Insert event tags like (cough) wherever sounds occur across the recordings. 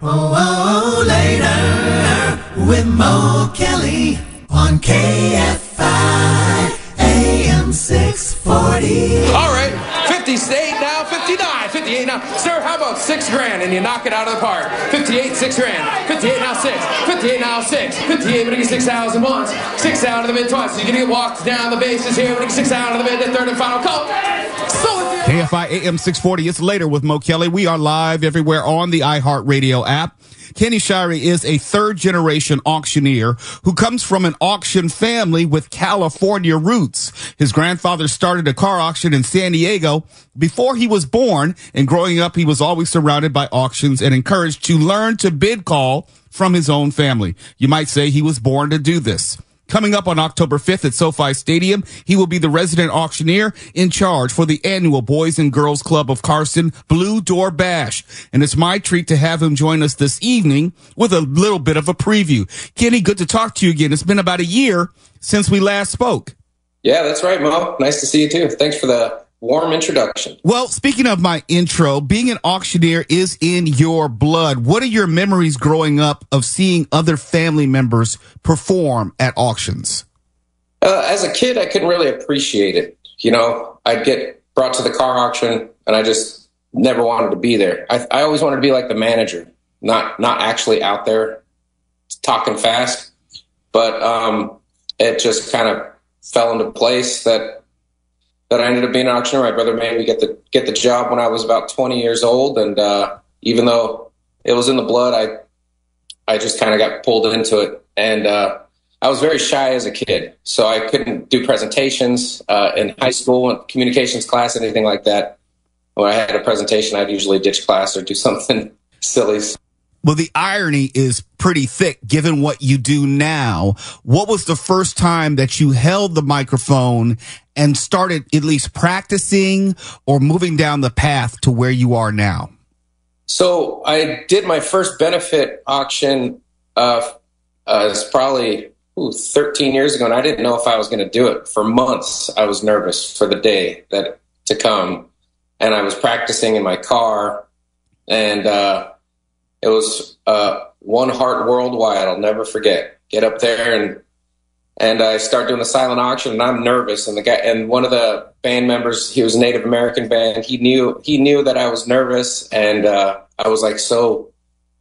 Oh, oh, oh, later with Mo Kelly on KFI AM 640. 59, 58 now. Sir, how about six grand and you knock it out of the park? 58, six grand. 58 now, six. 58 now, six. 58, but he gets six thousand once. Six out of the mid twice. You're gonna get walked down the bases here. When he gets six out of the mid, the third and final call. So KFI AM 640. It's later with Mo Kelly. We are live everywhere on the iHeartRadio app. Kenny Shirey is a third generation auctioneer who comes from an auction family with California roots. His grandfather started a car auction in San Diego before he was born and growing up, he was always surrounded by auctions and encouraged to learn to bid call from his own family. You might say he was born to do this. Coming up on October 5th at SoFi Stadium, he will be the resident auctioneer in charge for the annual Boys and Girls Club of Carson Blue Door Bash. And it's my treat to have him join us this evening with a little bit of a preview. Kenny, good to talk to you again. It's been about a year since we last spoke. Yeah, that's right, Mo. Nice to see you too. Thanks for the warm introduction. Well, speaking of my intro, being an auctioneer is in your blood. What are your memories growing up of seeing other family members perform at auctions? Uh, as a kid, I couldn't really appreciate it. You know, I'd get brought to the car auction, and I just never wanted to be there. I, I always wanted to be like the manager, not not actually out there talking fast. But um, it just kind of fell into place that that I ended up being an auctioneer. My brother made me get the get the job when I was about 20 years old, and uh, even though it was in the blood, I I just kind of got pulled into it, and uh, I was very shy as a kid, so I couldn't do presentations uh, in high school communications class, anything like that. When I had a presentation, I'd usually ditch class or do (laughs) something silly. Well, the irony is pretty thick given what you do now. What was the first time that you held the microphone and started at least practicing or moving down the path to where you are now? So I did my first benefit auction. Uh, uh, it's probably ooh, 13 years ago, and I didn't know if I was going to do it for months. I was nervous for the day that to come, and I was practicing in my car, and uh, it was uh, one heart worldwide. I'll never forget. Get up there and and I start doing the silent auction, and I'm nervous. And the guy and one of the band members, he was a Native American band. He knew he knew that I was nervous, and uh, I was like, "So,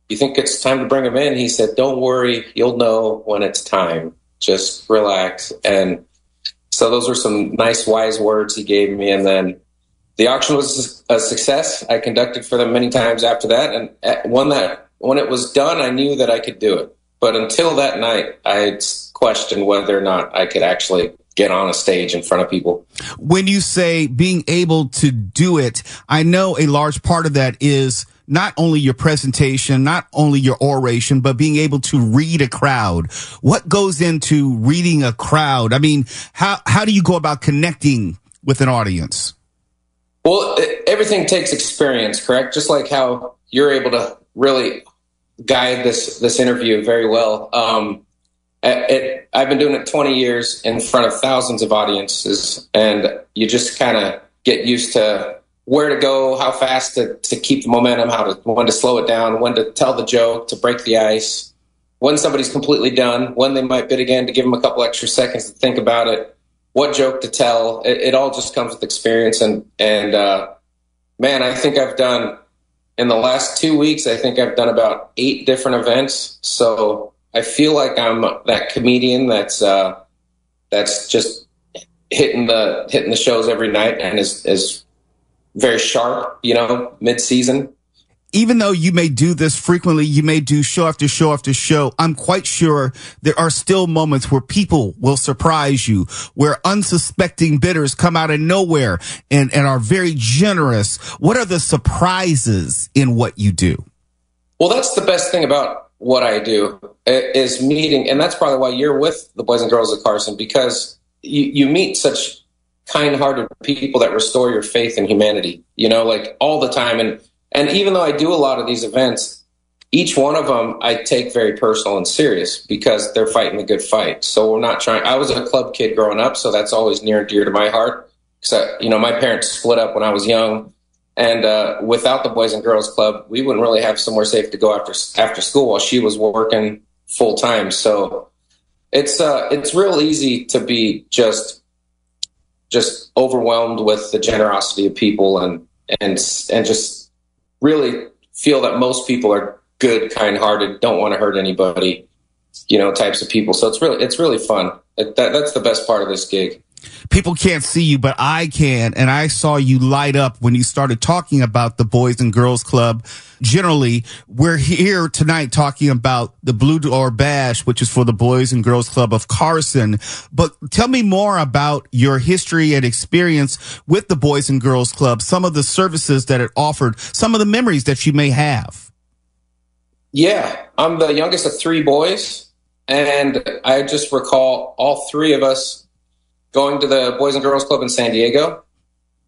you think it's time to bring him in?" He said, "Don't worry, you'll know when it's time. Just relax." And so those were some nice, wise words he gave me, and then the auction was a success. I conducted for them many times after that, and one that when it was done, I knew that I could do it. But until that night, I questioned whether or not I could actually get on a stage in front of people. When you say being able to do it, I know a large part of that is not only your presentation, not only your oration, but being able to read a crowd. What goes into reading a crowd? I mean, how, how do you go about connecting with an audience? Well, it, everything takes experience, correct? Just like how you're able to really guide this this interview very well. Um, it, it, I've been doing it 20 years in front of thousands of audiences, and you just kind of get used to where to go, how fast to, to keep the momentum, how to when to slow it down, when to tell the joke, to break the ice, when somebody's completely done, when they might bid again to give them a couple extra seconds to think about it, what joke to tell. It, it all just comes with experience, and and uh, man, I think I've done in the last two weeks. I think I've done about eight different events, so I feel like I'm that comedian that's uh, that's just hitting the hitting the shows every night and is is very sharp, you know, mid season. Even though you may do this frequently, you may do show after show after show. I'm quite sure there are still moments where people will surprise you, where unsuspecting bidders come out of nowhere and, and are very generous. What are the surprises in what you do? Well, that's the best thing about what I do is meeting, and that's probably why you're with the Boys and Girls of Carson because you, you meet such kind-hearted people that restore your faith in humanity. You know, like all the time, and and even though I do a lot of these events, each one of them I take very personal and serious because they're fighting the good fight. So we're not trying. I was a club kid growing up, so that's always near and dear to my heart. Because you know, my parents split up when I was young And uh, without the Boys and Girls Club, we wouldn't really have somewhere safe to go after after school while she was working full time. So it's uh, it's real easy to be just just overwhelmed with the generosity of people and and and just really feel that most people are good, kind-hearted, don't want to hurt anybody, you know, types of people. So it's really it's really fun. That, that's the best part of this gig. People can't see you, but I can. And I saw you light up when you started talking about the Boys and Girls Club. Generally, we're here tonight talking about the Blue Door Bash, which is for the Boys and Girls Club of Carson. But tell me more about your history and experience with the Boys and Girls Club, some of the services that it offered, some of the memories that you may have. Yeah, I'm the youngest of three boys. And I just recall all three of us going to the Boys and Girls Club in San Diego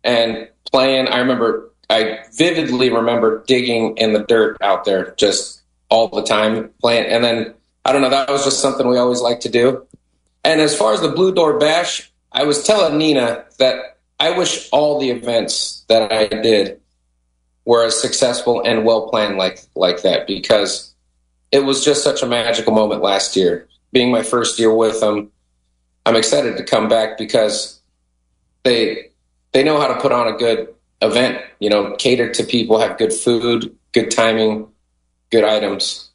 and playing. I remember, I vividly remember digging in the dirt out there just all the time playing. And then, I don't know, that was just something we always liked to do. And as far as the Blue Door Bash, I was telling Nina that I wish all the events that I did were as successful and well planned like like that because it was just such a magical moment last year. Being my first year with them, I'm excited to come back because they they know how to put on a good event. You know, cater to people, have good food, good timing, good items.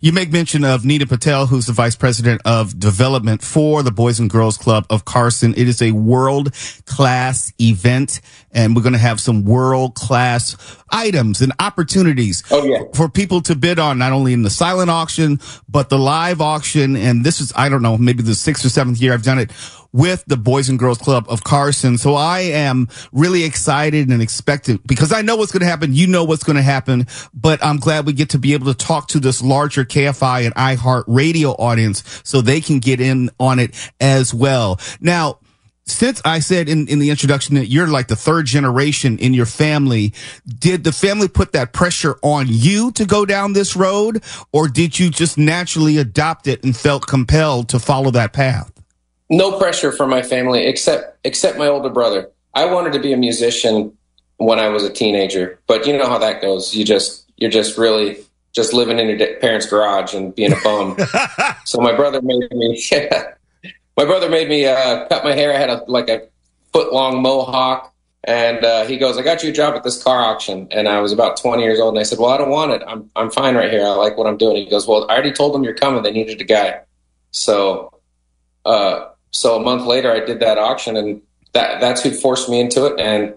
You make mention of Nita Patel, who's the vice president of development for the Boys and Girls Club of Carson. It is a world class event and we're going to have some world class items and opportunities oh, yeah. for people to bid on, not only in the silent auction, but the live auction. And this is, I don't know, maybe the sixth or seventh year I've done it with the Boys and Girls Club of Carson. So I am really excited and expectant because I know what's going to happen. You know what's going to happen, but I'm glad we get to be able to talk to this larger KFI and iHeart radio audience so they can get in on it as well. Now, since I said in, in the introduction that you're like the third generation in your family, did the family put that pressure on you to go down this road or did you just naturally adopt it and felt compelled to follow that path? No pressure from my family except except my older brother. I wanted to be a musician when I was a teenager, but you know how that goes. You just you're just really just living in your parents' garage and being a bum. (laughs) so my brother made me (laughs) my brother made me uh, cut my hair. I had a, like a foot long mohawk. And uh, he goes, I got you a job at this car auction. And I was about 20 years old. And I said, Well, I don't want it. I'm, I'm fine right here. I like what I'm doing. He goes, Well, I already told them you're coming. They needed a guy. So, uh, so a month later, I did that auction. And that, that's who forced me into it. And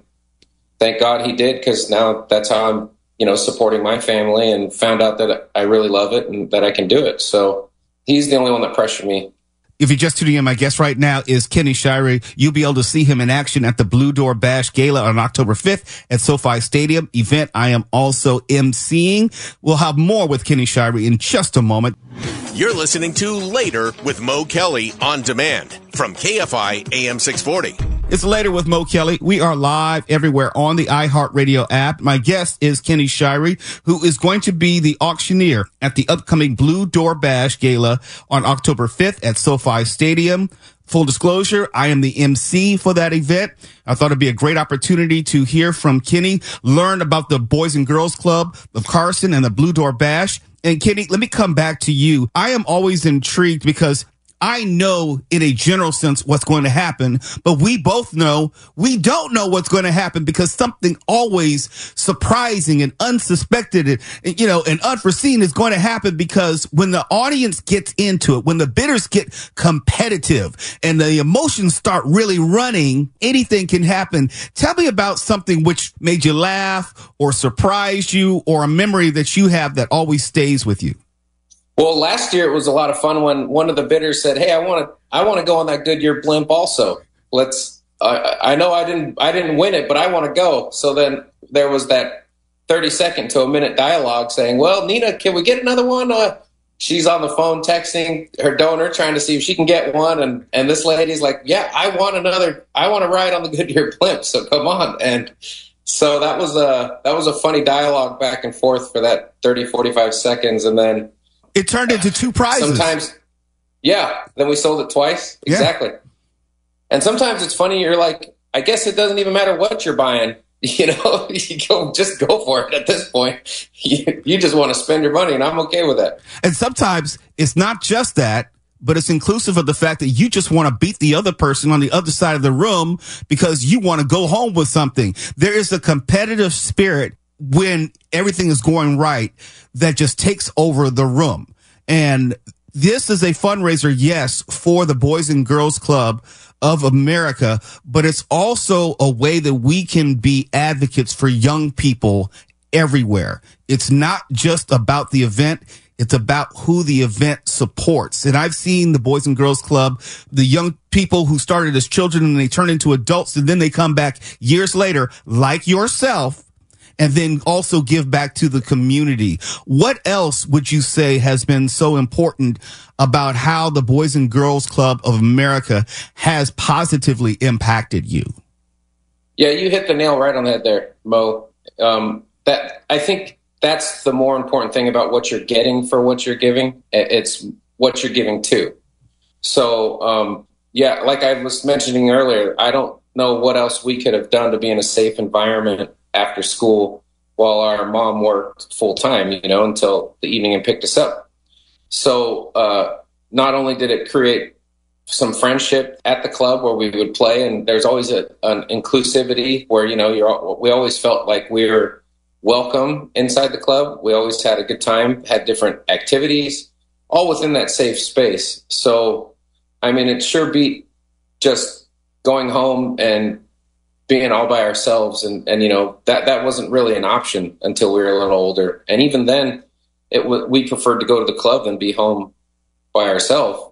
thank God he did, because now that's how I'm, you know, supporting my family and found out that I really love it and that I can do it. So he's the only one that pressured me if you're just tuning in, my guest right now is Kenny Shirey. You'll be able to see him in action at the Blue Door Bash Gala on October 5th at SoFi Stadium event. I am also emceeing. We'll have more with Kenny Shirey in just a moment. You're listening to Later with Mo Kelly on demand from KFI AM 640. It's later with Mo Kelly. We are live everywhere on the iHeartRadio app. My guest is Kenny Shirey, who is going to be the auctioneer at the upcoming Blue Door Bash Gala on October 5th at SoFi Stadium. Full disclosure, I am the MC for that event. I thought it'd be a great opportunity to hear from Kenny, learn about the Boys and Girls Club of Carson and the Blue Door Bash. And Kenny, let me come back to you. I am always intrigued because I know in a general sense what's going to happen, but we both know we don't know what's going to happen because something always surprising and unsuspected and, you know, and unforeseen is going to happen because when the audience gets into it, when the bidders get competitive and the emotions start really running, anything can happen. Tell me about something which made you laugh or surprised you or a memory that you have that always stays with you. Well, last year it was a lot of fun when one of the bidders said, "Hey, I want to, I want to go on that Goodyear blimp also. Let's. I, I know I didn't, I didn't win it, but I want to go." So then there was that thirty second to a minute dialogue saying, "Well, Nina, can we get another one?" Uh, she's on the phone texting her donor, trying to see if she can get one, and and this lady's like, "Yeah, I want another. I want to ride on the (laughs) Goodyear blimp. So come on." And so that was a that was a funny dialogue back and forth for that 30, 45 seconds, and then it turned into two prizes. Sometimes, yeah. Then we sold it twice. Exactly. Yeah. And sometimes it's funny. You're like, I guess it doesn't even matter what you're buying. (laughs) you know, (laughs) you go, just go for it at this point. (laughs) You, you just want to spend your money, and I'm okay with that. And sometimes it's not just that, but it's inclusive of the fact that you just want to beat the other person on the other side of the room because you want to go home with something. There is a competitive spirit when everything is going right that just takes over the room. And this is a fundraiser, yes, for the Boys and Girls Club of America, but it's also a way that we can be advocates for young people everywhere. It's not just about the event. It's about who the event supports. And I've seen the Boys and Girls Club, the young people who started as children and they turn into adults and then they come back years later, like yourself, and then also give back to the community. What else would you say has been so important about how the Boys and Girls Club of America has positively impacted you? Yeah, you hit the nail right on the head there, Mo. Um, that I think that's the more important thing about what you're getting for what you're giving. It's what you're giving to. So, um, yeah, like I was mentioning earlier, I don't know what else we could have done to be in a safe environment after school while our mom worked full time, you know, until the evening and picked us up. So, uh, not only did it create some friendship at the club where we would play, and there's always a, an inclusivity where, you know, you're, we always felt like we were welcome inside the club. We always had a good time, had different activities, all within that safe space. So, I mean, it sure beat just going home and being all by ourselves. And, and you know, that, that wasn't really an option until we were a little older. And even then, it w- we preferred to go to the club than be home by ourselves,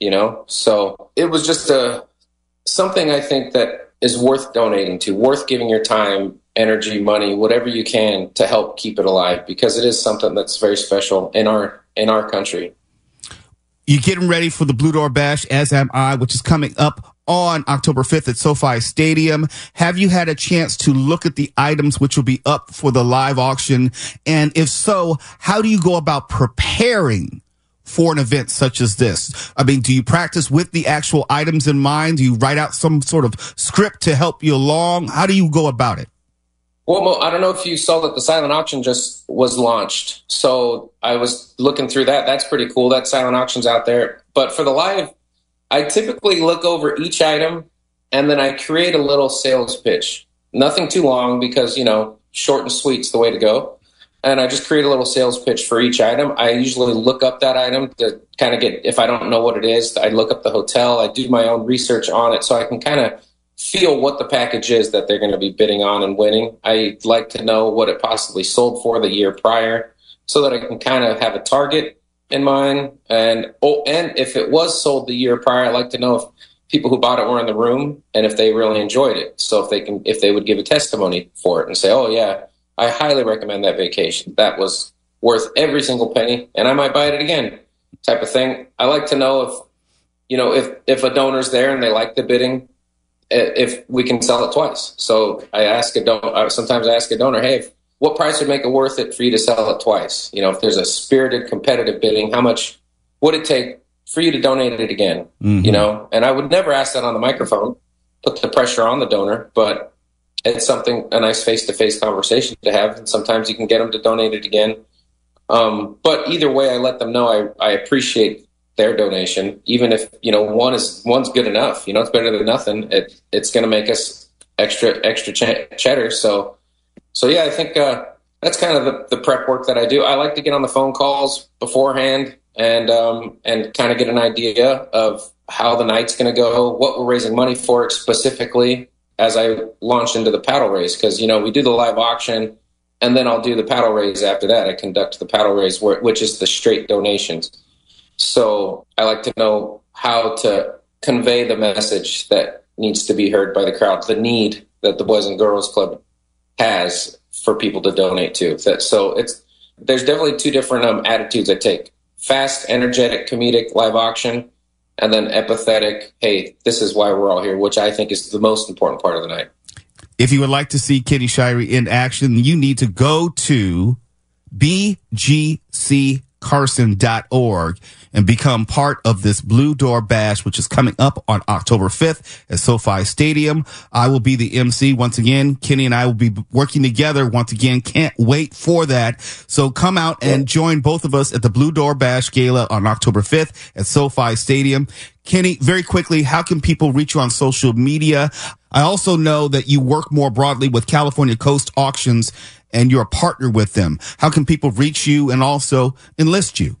you know? So it was just a, something I think that is worth donating to, worth giving your time energy, money, whatever you can to help keep it alive because it is something that's very special in our in our country. You're getting ready for the Blue Door Bash, as am I, which is coming up on October 5th at SoFi Stadium. Have you had a chance to look at the items which will be up for the live auction? And if so, how do you go about preparing for an event such as this? I mean, do you practice with the actual items in mind? Do you write out some sort of script to help you along? How do you go about it? Well, I don't know if you saw that the silent auction just was launched. So I was looking through that. That's pretty cool. That silent auction's out there. But for the live, I typically look over each item and then I create a little sales pitch. Nothing too long because, you know, short and sweet's the way to go. And I just create a little sales pitch for each item. I usually look up that item to kind of get, if I don't know what it is, I look up the hotel. I do my own research on it so I can kind of feel what the package is that they're going to be bidding on and winning. I like to know what it possibly sold for the year prior so that I can kind of have a target in mind. And oh, and if it was sold the year prior, I'd like to know if people who bought it were in the room and if they really enjoyed it. So if they can, if they would give a testimony for it and say, "Oh yeah, I highly recommend that vacation. That was worth every single penny, and I might buy it again." Type of thing. I like to know if you know if if a donor's there and they like the bidding eh, if we can sell it twice. So I ask a donor, sometimes I ask a donor, hey, what price would make it worth it for you to sell it twice? You know, if there's a spirited competitive bidding, how much would it take for you to donate it again? Mm-hmm. You know, and I would never ask that on the microphone, put the pressure on the donor, but it's something, a nice face to face conversation to have. And sometimes you can get them to donate it again. Um, but either way, I let them know I, I appreciate their donation, even if you know one is one's good enough. You know, it's better than nothing. It it's going to make us extra extra ch- cheddar. So so yeah, I think uh, that's kind of the, the prep work that I do. I like to get on the phone calls beforehand and um, and kind of get an idea of how the night's going to go, what we're raising money for specifically as I launch into the paddle raise because you know we do the live auction and then I'll do the paddle raise after that. I conduct the paddle raise, which is the straight donations. So I like to know how to convey the message that needs to be heard by the crowd, the need that the Boys and Girls Club has for people to donate to. So it's there's definitely two different um, attitudes I take: fast, energetic, comedic live auction, and then empathetic. Hey, this is why we're all here, which I think is the most important part of the night. If you would like to see Kenny Shirey in action, you need to go to BGC carson.org and become part of this Blue Door Bash, which is coming up on October 5th at SoFi Stadium. I will be the MC once again. Kenny and I will be working together once again. Can't wait for that. So come out and join both of us at the Blue Door Bash Gala on October 5th at SoFi Stadium. Kenny, very quickly, how can people reach you on social media? I also know that you work more broadly with California Coast Auctions and you're a partner with them. How can people reach you and also enlist you?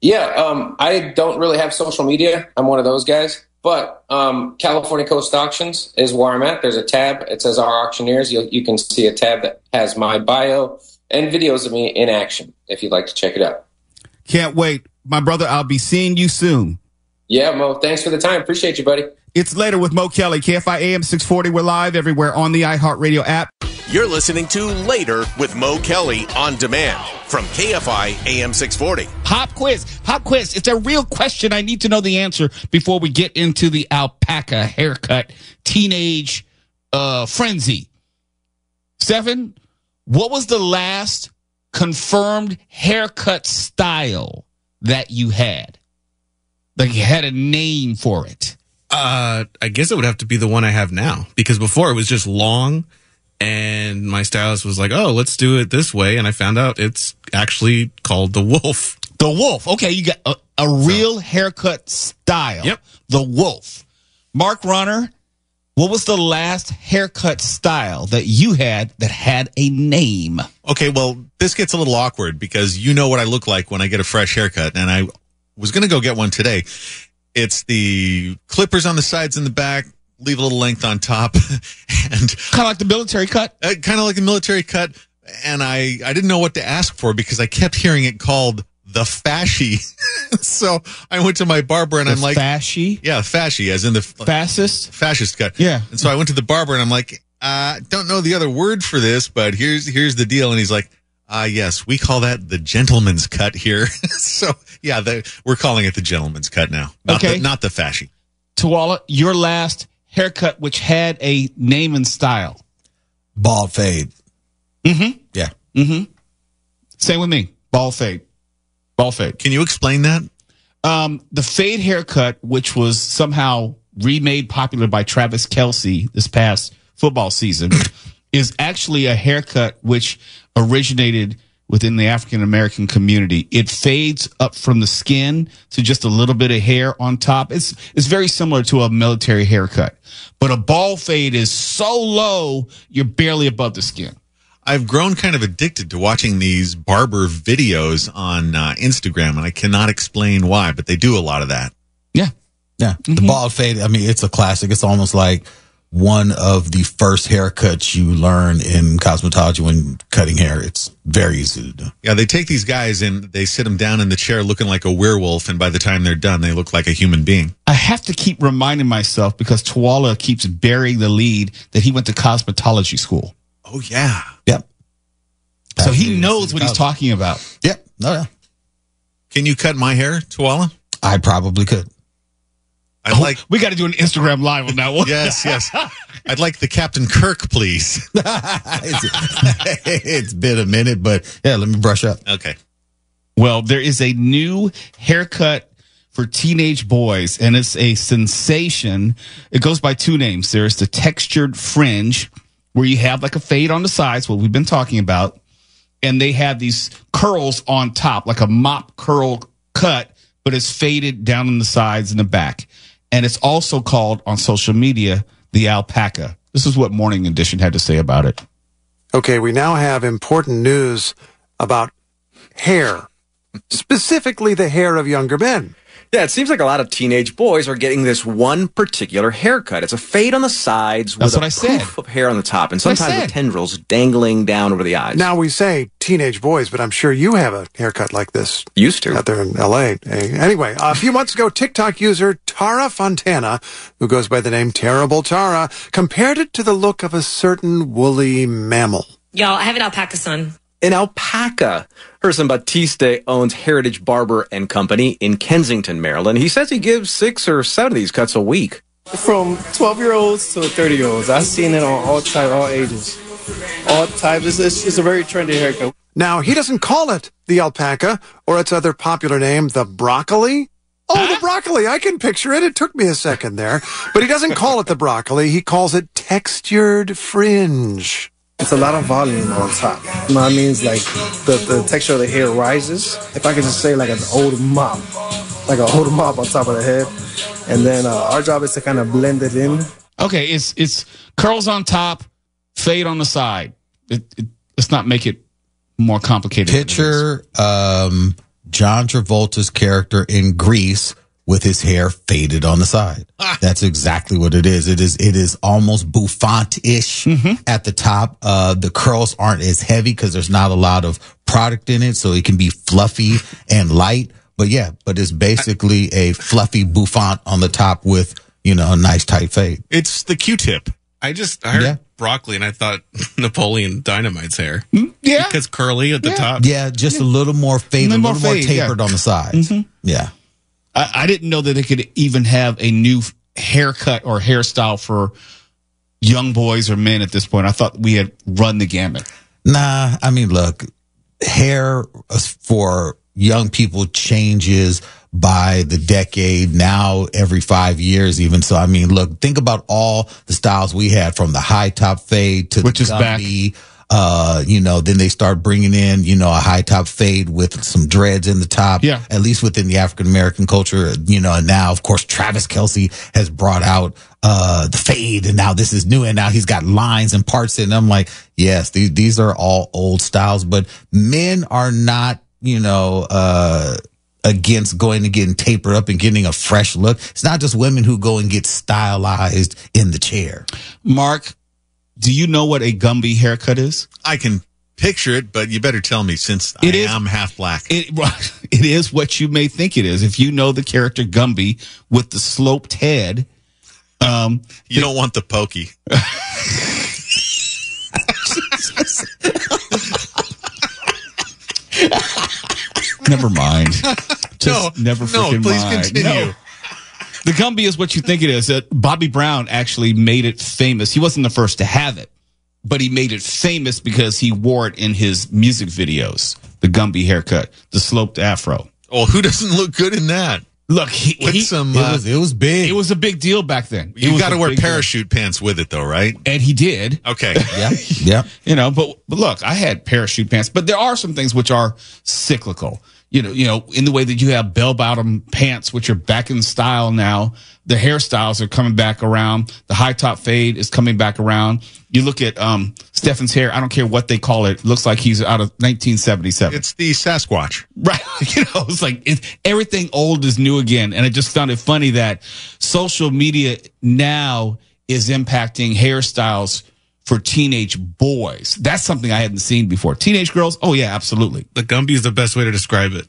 Yeah, um, I don't really have social media. I'm one of those guys. But um, California Coast Auctions is where I'm at. There's a tab. It says our auctioneers. you you can see a tab that has my bio and videos of me in action if you'd like to check it out. Can't wait. My brother, I'll be seeing you soon. Yeah, Mo, thanks for the time. Appreciate you, buddy. It's later with Mo Kelly, KFI AM 640. We're live everywhere on the iHeartRadio app. You're listening to Later with Mo Kelly on demand from KFI AM 640. Pop quiz. Pop quiz. It's a real question. I need to know the answer before we get into the alpaca haircut teenage uh, frenzy. Seven, what was the last confirmed haircut style that you had? Like you had a name for it. Uh, I guess it would have to be the one I have now because before it was just long and my stylist was like, "Oh, let's do it this way," and I found out it's actually called the Wolf. The Wolf. Okay, you got a, a real haircut style. Yep. The Wolf. Mark Runner, what was the last haircut style that you had that had a name? Okay, well, this gets a little awkward because you know what I look like when I get a fresh haircut, and I was going to go get one today. It's the clippers on the sides and the back, leave a little length on top, (laughs) and Kind of like the military cut. uh, kind of like the military cut. And I, I didn't know what to ask for because I kept hearing it called the fasci. (laughs) so I went to my barber and I'm like, fasci, yeah, fasci, as in the fascist. fascist cut. Yeah. And so I went to the barber and I'm like, uh, don't know the other word for this, but here's here's the deal. And he's like, ah, yes, we call that the gentleman's cut here. (laughs) so yeah, the, we're calling it the gentleman's cut now. Not Okay. the, not the fasci. Tuala, your last haircut, which had a name and style. Bald fade. Mm-hmm. Yeah. Mm-hmm. Same with me. Ball fade. Ball fade. Can you explain that? Um, the fade haircut, which was somehow remade popular by Travis Kelce this past football season, (coughs) is actually a haircut which originated within the African American community. It fades up from the skin to just a little bit of hair on top. It's it's very similar to a military haircut, but a ball fade is so low you're barely above the skin. I've grown kind of addicted to watching these barber videos on uh, Instagram, and I cannot explain why, but they do a lot of that. Yeah. Yeah. The bald fade, I mean, it's a classic. It's almost like one of the first haircuts you learn in cosmetology when cutting hair. It's very easy to do. Yeah, they take these guys and they sit them down in the chair looking like a werewolf, and by the time they're done, they look like a human being. I have to keep reminding myself because Tuala keeps burying the lead that he went to cosmetology school. Oh yeah, Yep. So he knows what he's talking about. Yep. No, yeah. can you cut my hair, Tuala? I probably could. I'd oh, like We got to do an Instagram live on that one. yes, yes. (laughs) I'd like the Captain Kirk, please. (laughs) it's, it's been a minute, but yeah, let me brush up. Okay. Well, there is a new haircut for teenage boys, and it's a sensation. It goes by two names. There's the textured fringe, where you have like a fade on the sides, what we've been talking about, and they have these curls on top, like a mop curl cut, but it's faded down on the sides and the back. And it's also called on social media the alpaca. This is what Morning Edition had to say about it. Okay, we now have important news about hair, specifically the hair of younger men. Yeah, it seems like a lot of teenage boys are getting this one particular haircut. It's a fade on the sides That's with what a I said. poof of hair on the top, and That's sometimes said. with tendrils dangling down over the eyes. Now we say teenage boys, but I'm sure you have a haircut like this used to. out there in LA. Anyway, a few months ago, TikTok user Tara Fontana, who goes by the name Terrible Tara, compared it to the look of a certain woolly mammal. Y'all, I have an alpaca son. An alpaca. Herson Batiste owns Heritage Barber and Company in Kensington, Maryland. He says he gives six or seven of these cuts a week. From 12 year olds to 30 year olds. I've seen it on all types, all ages. All types. It's, it's, it's a very trendy haircut. Now, he doesn't call it the alpaca or its other popular name, the broccoli. Oh, the broccoli. I can picture it. It took me a second there. But he doesn't call it the broccoli. He calls it textured fringe. It's a lot of volume on top. You know What I mean? means like the, the texture of the hair rises. If I could just say like an old mop, like an old (laughs) mop on top of the head. And then uh, our job is to kind of blend it in. Okay, it's it's curls on top, fade on the side. It, it, let's not make it more complicated. than it is. Picture um, John Travolta's character in Grease with his hair faded on the side. Ah. That's exactly what it is. It is it is almost bouffant-ish mm-hmm. at the top. Uh, the curls aren't as heavy because there's not a lot of product in it, so it can be fluffy and light. But yeah, but it's basically a fluffy bouffant on the top with you know a nice tight fade. It's the Q-tip. I just I heard Yeah. broccoli and I thought (laughs) Napoleon Dynamite's hair. Mm, yeah, Because curly at the top. Yeah, just a little more fade, a little more more fade, yeah. tapered on the sides. Mm-hmm. Yeah. I, I didn't know that they could even have a new haircut or hairstyle for young boys or men at this point. I thought we had run the gamut. Nah, I mean, look, hair for young people changes by the decade now every five years even so i mean look think about all the styles we had from the high top fade to Which the is back. Uh you know then they start bringing in you know a high top fade with some dreads in the top Yeah. at least within the african american culture you know and now of course travis kelce has brought out uh the fade and now this is new and now he's got lines and parts in it. i'm like yes these these are all old styles but men are not you know uh against going and getting tapered up and getting a fresh look it's not just women who go and get stylized in the chair Mark, do you know what a Gumby haircut is? I can picture it, but you better tell me since It I is- am half black. It (laughs) it is what you may think it is. If you know the character Gumby with the sloped head, um, you don't want the pokey. (laughs) never mind. (laughs) Just No, never no, freaking please mind. continue. No. The Gumby is what you think it is. Uh, Bobby Brown actually made it famous. He wasn't the first to have it, but he made it famous because he wore it in his music videos. The Gumby haircut, the sloped afro. Well, who doesn't look good in that? Look, he, With he- some, it uh, was it was big it was a big deal back then. It you got to wear big deal. parachute pants with it, though, right? and he did. Okay. (laughs) yeah (laughs) yeah you know but but look i had parachute pants but there are some things which are cyclical you know you know in the way that you have bell bottom pants which are back in style now the hairstyles are coming back around the high top fade is coming back around you look at um Stefan's hair i don't care what they call it looks like he's out of 1977 It's the Sasquatch. (laughs) Right. (laughs) You know, it's like it, everything old is new again. And I just found it funny that social media now is impacting hairstyles for teenage boys. That's something I hadn't seen before. Teenage girls, oh yeah, absolutely. The Gumby is the best way to describe it.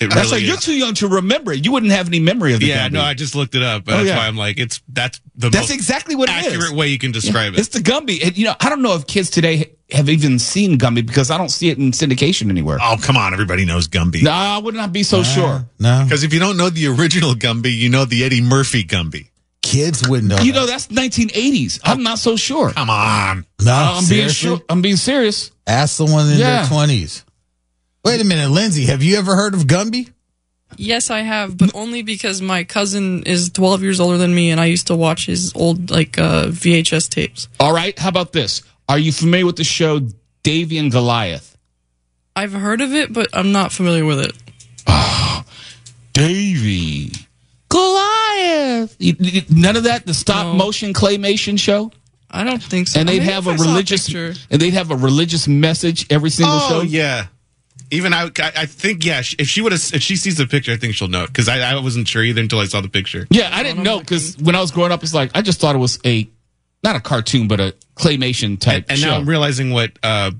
It That's really like you're too young to remember it. You wouldn't have any memory of the Yeah, Gumby. no, I just looked it up. Oh, That's yeah. why I'm like, it's that's the That's most exactly what it is. accurate way you can describe It's it. It's the Gumby. And, you know, I don't know if kids today have even seen Gumby because I don't see it in syndication anywhere. Oh, come on. Everybody knows Gumby. No, I would not be so sure. no Because if you don't know the original Gumby, you know the Eddie Murphy Gumby. Kids wouldn't know You that. know, that's 1980s. I'm not so sure. Come on. no I'm being seriously? sure. I'm being serious. ask someone in Yeah. their 20s wait a minute lindsay have you ever heard of gumby Yes, I have, but only because my cousin is 12 years older than me, and I used to watch his old like uh, VHS tapes. All right. How about this? Are you familiar with the show Davey and Goliath? I've heard of it, but I'm not familiar with it. Oh, Davey. Goliath. You- you- None of that. The stop No. motion claymation show, I don't think so. and they'd Maybe have if a I saw religious, picture. and they'd have a religious message every single Oh show. yeah. Even I, I I think yeah. If she would have, if she sees the picture, I think she'll know because I, I wasn't sure either until I saw the picture. Yeah, I didn't know because when I was growing up, it's like I just thought it was a not a cartoon, but a claymation type And show. now I'm realizing what. uh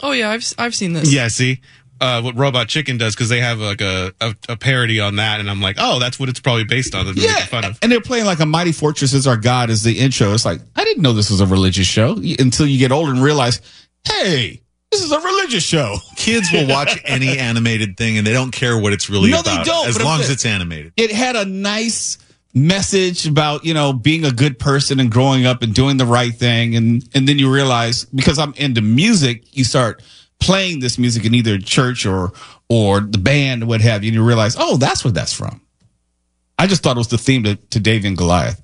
Oh yeah, I've I've seen this. Yeah, see. Uh, what Robot Chicken does because they have like a, a a parody on that, and I'm like, oh, that's what it's probably based on. Yeah, fun of. and they're playing like a mighty fortress is our god as the intro. It's like I didn't know this was a religious show until you get older and realize, hey, this is a religious show. (laughs) Kids will watch any animated thing and they don't care what it's really No, they don't, as long I'm as it's animated. It had a nice message about you know being a good person and growing up and doing the right thing, and and then you realize because I'm into music, you start playing this music in either church or or the band or what have you, and you realize, oh, that's where that's from. I just thought it was the theme to, to Davey and Goliath.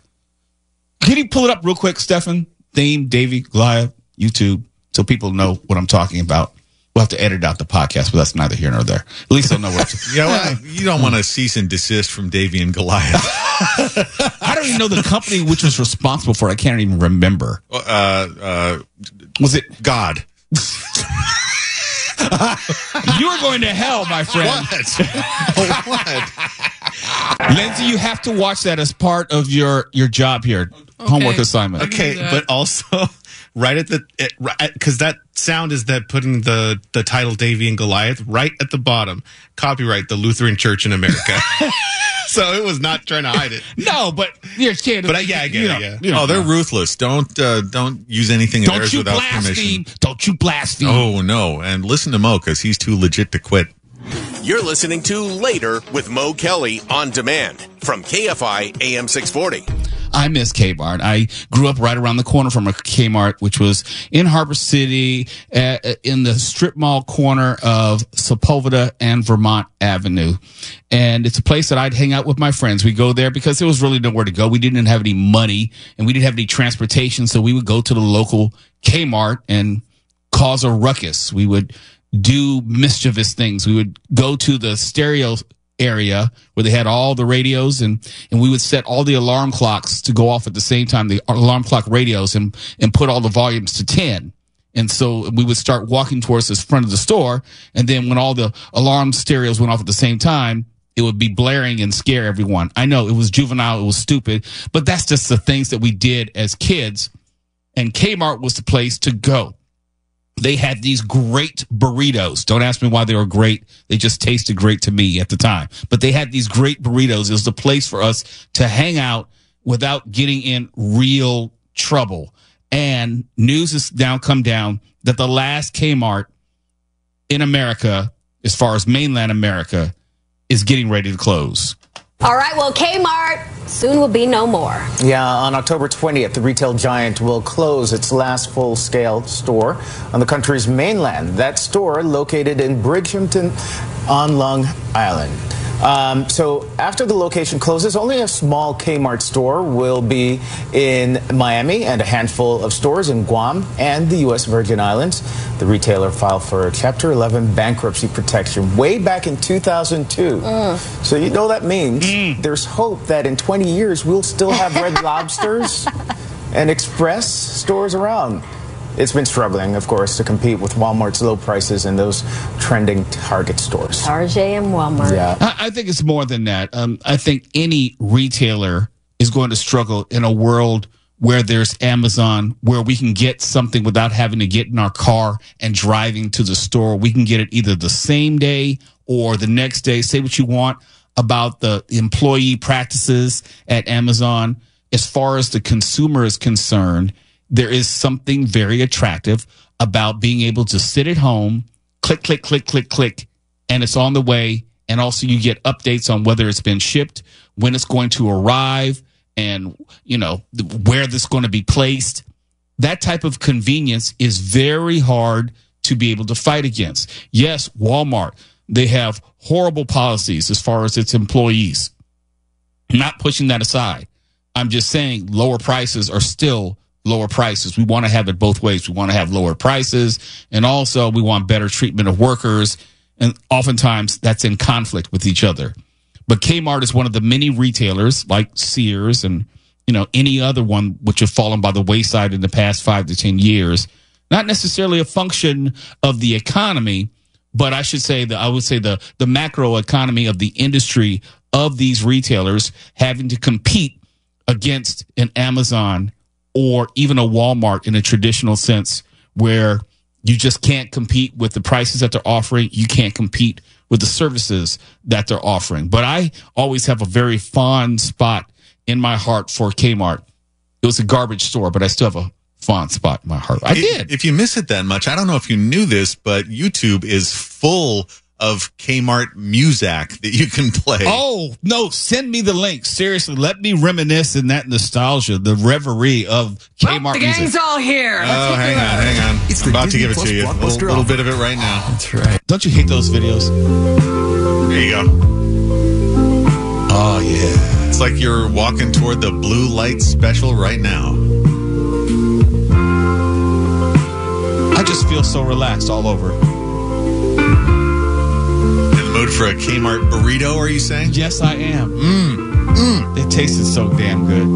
Can you pull it up real quick, Stefan? Theme, Davey, Goliath, YouTube, so people know what I'm talking about. We'll have to edit out the podcast, but that's neither here nor there. At least they'll know what. (laughs) You, know, what? you don't want to cease and desist from Davey and Goliath. (laughs) I don't even know the company which was responsible for it. I can't even remember. Uh, uh, Was it? God. (laughs) (laughs) You are going to hell, my friend. What? (laughs) what? Lindsay, you have to watch that as part of your your job here, homework assignment. Okay, but also (laughs) right at the because that sound is that putting the the title Davey and Goliath right at the bottom. Copyright the Lutheran Church in America. (laughs) so it was not trying to hide it. (laughs) No, but you're scared. But I- yeah, I get you it, know, yeah. you know. Oh, they're ruthless. Don't uh, don't use anything of Don't theirs you without blaspheme? permission. Don't you blaspheme? Oh no! And listen to Mo because he's too legit to quit. You're listening to Later with Mo Kelly on demand from KFI AM 640. I miss Kmart. I grew up right around the corner from a Kmart, which was in Harbor City, uh, in the strip mall corner of Sepulveda and Vermont Avenue. And it's a place that I'd hang out with my friends. We go there because there was really nowhere to go. We didn't have any money and we didn't have any transportation. So we would go to the local Kmart and cause a ruckus. We would do mischievous things. We would go to the stereo area where they had all the radios and, and we would set all the alarm clocks to go off at the same time, the alarm clock radios and, and put all the volumes to 10. And so we would start walking towards the front of the store. And then when all the alarm stereos went off at the same time, it would be blaring and scare everyone. I know it was juvenile. It was stupid, but that's just the things that we did as kids. And Kmart was the place to go they had these great burritos. Don't ask me why they were great. They just tasted great to me at the time. But they had these great burritos. It was the place for us to hang out without getting in real trouble. And news has now come down that the last Kmart in America, as far as mainland America, is getting ready to close. All right, well, Kmart soon will be no more. Yeah, on October 20th, the retail giant will close its last full scale store on the country's mainland. That store located in Bridgehampton on Long Island. Um, so after the location closes, only a small Kmart store will be in Miami and a handful of stores in Guam and the U.S. Virgin Islands. The retailer filed for Chapter 11 bankruptcy protection way back in 2002. So you know that means there's hope that in 20 years we'll still have Red (laughs) Lobsters and Express stores around. It's been struggling, of course, to compete with Walmart's low prices and those trending Target stores. Target and Walmart. Yeah. I, I think it's more than that. Um, I think any retailer is going to struggle in a world where there's Amazon, where we can get something without having to get in our car and driving to the store. We can get it either the same day or the next day. Say what you want about the employee practices at Amazon. As far as the consumer is concerned, there is something very attractive about being able to sit at home, click, click, click, click, click, and it's on the way. And also you get updates on whether it's been shipped, when it's going to arrive, and, you know, where this is going to be placed. That type of convenience is very hard to be able to fight against. Yes, Walmart, they have horrible policies as far as its employees. I'm not pushing that aside. I'm just saying lower prices are still lower prices. We want to have it both ways. We want to have lower prices and also we want better treatment of workers. And oftentimes that's in conflict with each other. But Kmart is one of the many retailers like Sears and, you know, any other one which have fallen by the wayside in the past five to 10 years. Not necessarily a function of the economy, but I should say that I would say the, the macro economy of the industry of these retailers having to compete against an Amazon or even a Walmart in a traditional sense where you just can't compete with the prices that they're offering. You can't compete with the services that they're offering. But I always have a very fond spot in my heart for Kmart. It was a garbage store, but I still have a fond spot in my heart. I If- did. If you miss it that much, I don't know if you knew this, but YouTube is full of Kmart Muzak that you can play. Oh no! Send me the link. Seriously, let me reminisce in that nostalgia, the reverie of Kmart the gang's all here. Oh, hang on, hang on. It's I'm the about to give it to you. A little, blockbuster little bit of it right now. That's right. Don't you hate those videos? There you go. Oh yeah. It's like you're walking toward the blue light special right now. I just feel so relaxed all over. Mood for a Kmart burrito, are you saying? Yes, I am. Mmm. Mmm. It tasted so damn good.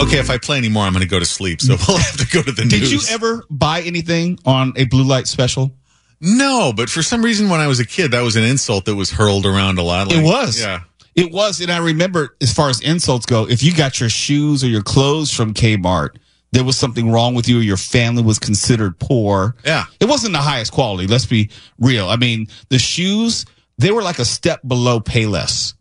Okay, if I play any more, I'm going to go to sleep. So (laughs) we'll have to go to the Did news. Did you ever buy anything on a blue light special? No, but for some reason, when I was a kid, that was an insult that was hurled around a lot. it was. Yeah. It was. And I remember, as far as insults go, if you got your shoes or your clothes from Kmart, there was something wrong with you or your family was considered poor. Yeah. It wasn't the highest quality. Let's be real. I mean, the shoes, they were like a step below Payless.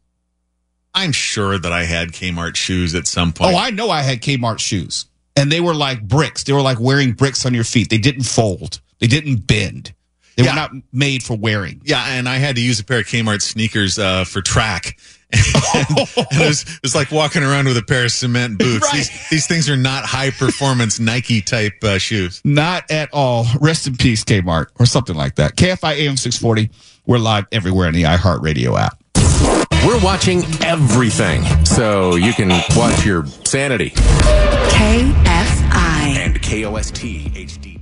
I'm sure that I had Kmart shoes at some point. Oh, I know I had Kmart shoes. And they were like bricks. They were like wearing bricks on your feet. They didn't fold. They didn't bend. They Yeah. were not made for wearing. Yeah, and I had to use a pair of Kmart sneakers uh, for track. And it, was, it was like walking around with a pair of cement boots. Right. These, these things are not high performance Nike type uh, shoes. Not at all. Rest in peace, Kmart, or something like that. KFI AM 640. We're live everywhere in the iHeartRadio app. We're watching everything, so you can watch your sanity. KFI. And KOST HD.